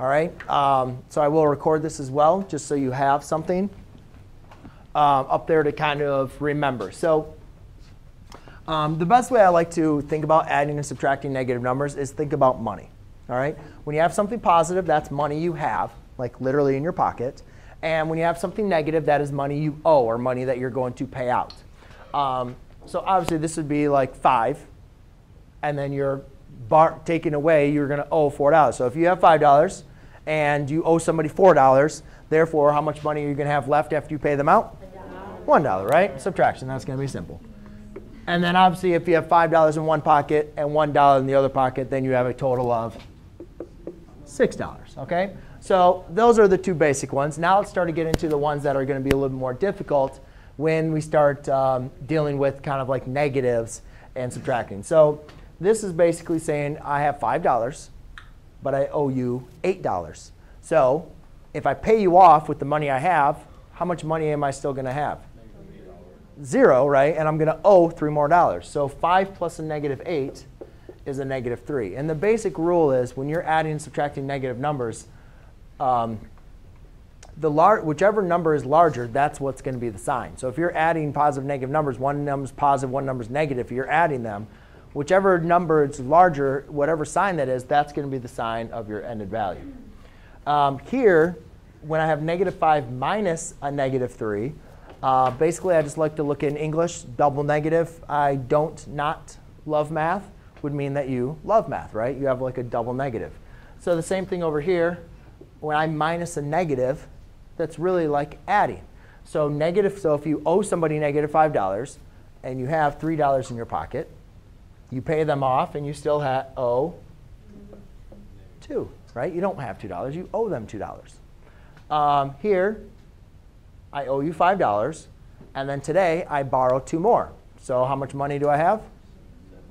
All right. Um, so I will record this as well, just so you have something um, up there to kind of remember. So um, the best way I like to think about adding and subtracting negative numbers is think about money. All right. When you have something positive, that's money you have, like literally in your pocket. And when you have something negative, that is money you owe or money that you're going to pay out. Um, so obviously this would be like five, and then you're bar- taking away, you're going to owe four dollars. So if you have five dollars and you owe somebody four dollars, therefore how much money are you going to have left after you pay them out? One dollar, right? Subtraction. That's going to be simple. And then obviously if you have five dollars in one pocket and one dollar in the other pocket, then you have a total of six dollars. Okay. So those are the two basic ones. Now let's start to get into the ones that are going to be a little more difficult when we start um, dealing with kind of like negatives and subtracting. So this is basically saying I have $5, but I owe you $8. So if I pay you off with the money I have, how much money am I still going to have? Zero, right? And I'm going to owe three more dollars. So 5 plus a negative 8 is a negative 3. And the basic rule is when you're adding and subtracting negative numbers, um, the lar- whichever number is larger, that's what's going to be the sign. So if you're adding positive, negative numbers, one number's positive, one number's negative, you're adding them. Whichever number is larger, whatever sign that is, that's going to be the sign of your ended value. Um, here, when I have negative 5 minus a negative 3, uh, basically I just like to look in English, double negative. I don't not love math would mean that you love math, right? You have like a double negative. So the same thing over here, when I minus a negative, that's really like adding. So negative, so if you owe somebody negative $5 and you have $3 in your pocket, you pay them off and you still have owe 2, right? You don't have $2, you owe them $2. Um, here, I owe you $5, and then today I borrow 2 more. So how much money do I have?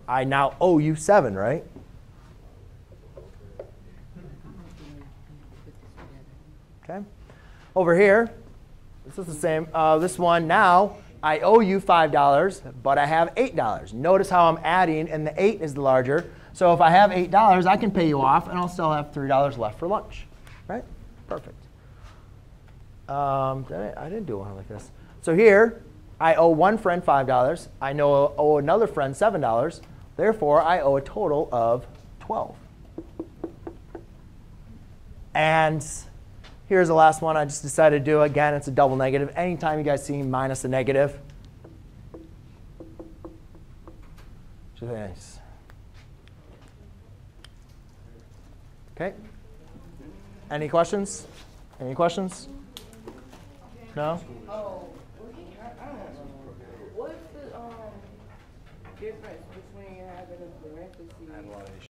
I now owe you 7, right? Okay. Over here, this is the same. Uh, this one now, I owe you $5, but I have $8. Notice how I'm adding, and the 8 is the larger. So if I have $8, I can pay you off, and I'll still have $3 left for lunch. Right? Perfect. Um, I didn't do one like this. So here, I owe one friend $5. I know owe another friend $7. Therefore, I owe a total of 12. And here's the last one I just decided to do. Again, it's a double negative. Anytime you guys see minus a negative, nice. Okay. Any questions? Any questions? No? What's the um difference between having a parenthesis